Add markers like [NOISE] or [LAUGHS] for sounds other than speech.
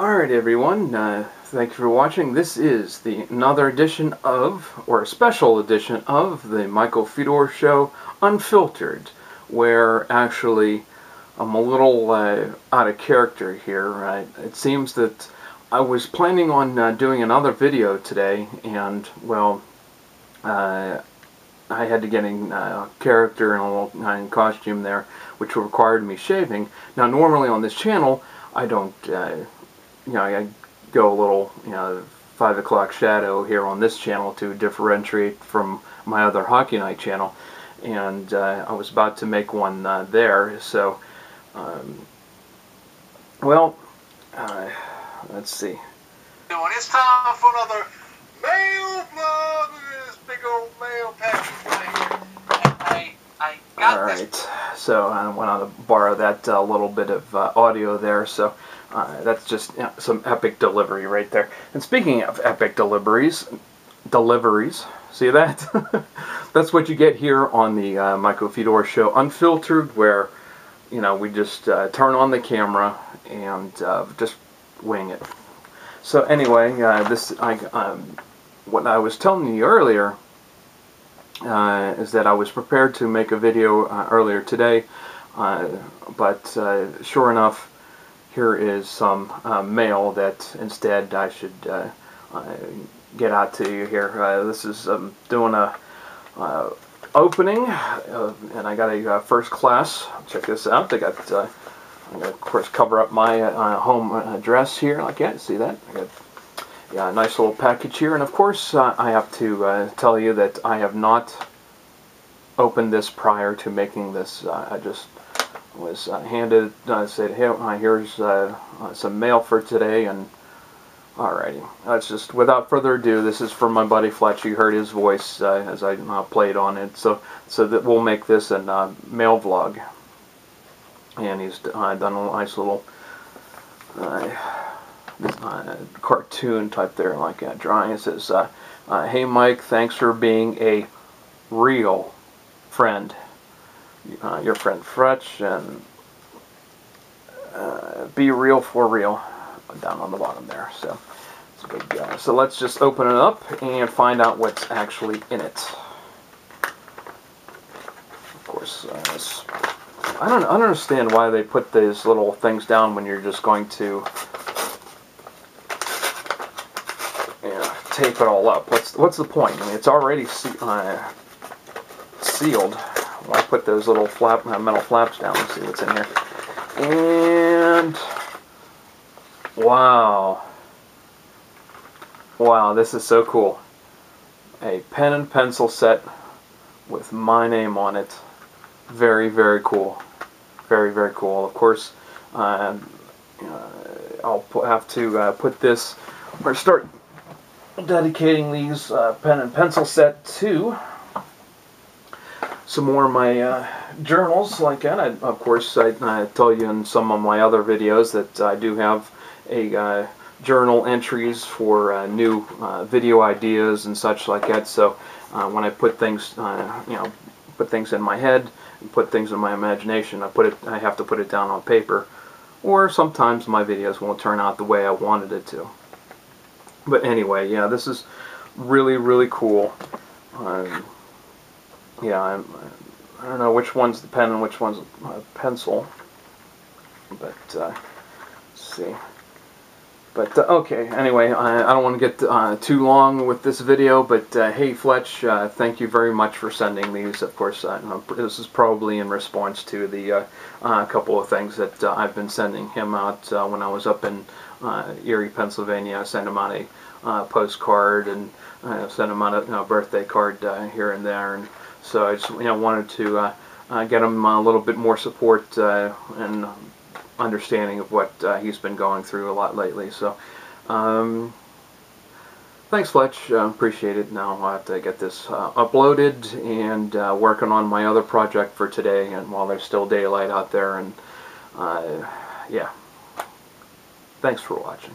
Alright everyone, uh, thank you for watching. This is the another edition of, or a special edition of, the Michael Fedor Show Unfiltered, where actually I'm a little uh, out of character here. Right? It seems that I was planning on uh, doing another video today, and, well, uh, I had to get in uh, character and a little uh, in costume there, which required me shaving. Now, normally on this channel, I don't uh, you know, I go a little, you know, 5 o'clock shadow here on this channel to differentiate from my other Hockey Night channel. And uh, I was about to make one uh, there, so, um, well, uh, let's see. It's time for another mail vlog. This big old mail package right here. I, I got All this. So I went on to borrow that uh, little bit of uh, audio there, so uh, that's just you know, some epic delivery right there. And speaking of epic deliveries, deliveries, see that? [LAUGHS] that's what you get here on the uh, Michael Fedor Show Unfiltered, where you know we just uh, turn on the camera and uh, just wing it. So anyway, uh, this I um, what I was telling you earlier uh, is that I was prepared to make a video uh, earlier today, uh, but uh, sure enough, here is some uh, mail that instead I should get out to you here. this is um, doing a opening, and I got a first class. Check this out. They got. I'm to, of course, cover up my home address here like that. See that? I got yeah, nice little package here. And of course, uh, I have to uh, tell you that I have not opened this prior to making this. Uh, I just was uh, handed, I said, hey, uh, here's uh, some mail for today. And alrighty, that's just, without further ado, this is from my buddy Fletch. You heard his voice as I played on it. So, so that we'll make this a mail vlog. And he's done a nice little uh, cartoon type there, like a drawing. It says, uh, uh, "Hey Mike, thanks for being a real friend. Uh, your friend Fletch, and uh, be real for real." Down on the bottom there. So, big, uh, so let's just open it up and find out what's actually in it. Of course, I don't, I don't understand why they put these little things down when you're just going to tape it all up. What's what's the point? I mean, it's already uh, sealed. Well, I put those little flap uh, metal flaps down and see what's in here. And wow, wow, this is so cool. A pen and pencil set with my name on it. Very very cool. Very very cool. Of course, uh, I'll have to uh, put this or start dedicating these uh, pen and pencil set to some more of my uh, journals like that. I, of course, I, I tell you in some of my other videos that I do have a uh, journal entries for uh, new uh, video ideas and such like that. So uh, when I put things, you know, put things in my head put things in my imagination, I put it. I have to put it down on paper, or sometimes my videos won't turn out the way I wanted it to. But anyway, yeah, this is really, really cool. Um, yeah, I'm, I don't know which one's the pen and which one's a pencil. But, uh, see. But, uh, okay, anyway, I, I don't want to get uh, too long with this video, but uh, hey, Fletch, uh, thank you very much for sending these. Of course, uh, this is probably in response to the couple of things that I've been sending him out when I was up in Erie, Pennsylvania. I sent him out a postcard and uh, sent him out a you know, birthday card here and there. And so I just you know wanted to get him a little bit more support and understanding of what uh, he's been going through a lot lately. So, um, thanks, Fletch. Uh, appreciate it. Now I'll have to get this uh, uploaded and uh, working on my other project for today. And while there's still daylight out there, and uh, yeah, thanks for watching.